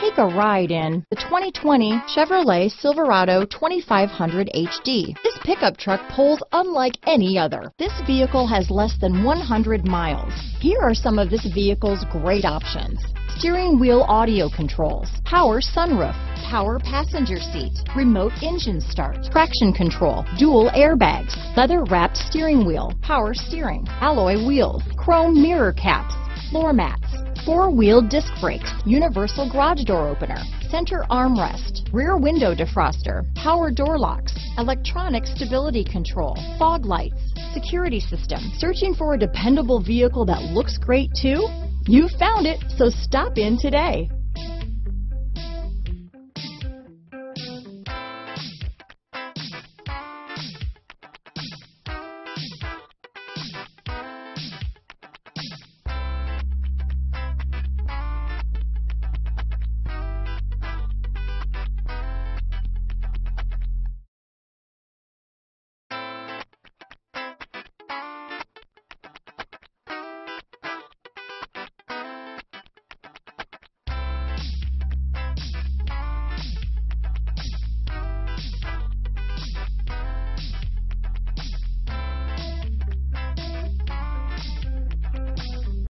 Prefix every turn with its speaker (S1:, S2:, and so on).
S1: Take a ride in the 2020 Chevrolet Silverado 2500 HD. This pickup truck pulls unlike any other. This vehicle has less than 100 miles. Here are some of this vehicle's great options. Steering wheel audio controls, power sunroof, power passenger seat, remote engine start, traction control, dual airbags, leather wrapped steering wheel, power steering, alloy wheels, chrome mirror caps, floor mats, four-wheel disc brakes, universal garage door opener, center armrest, rear window defroster, power door locks, electronic stability control, fog lights, security system. Searching for a dependable vehicle that looks great too? You found it, so stop in today.